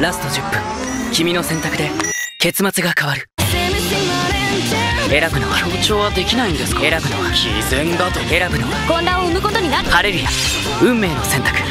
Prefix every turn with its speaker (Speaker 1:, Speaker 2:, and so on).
Speaker 1: ラスト10分。君の選択で結末が変わる。選ぶのは
Speaker 2: 強調はできないんですか？
Speaker 1: 選ぶのは
Speaker 2: 偽善だと。
Speaker 1: 選ぶのは
Speaker 3: 混乱を生むことになる。
Speaker 1: ハレルヤ運命の選択。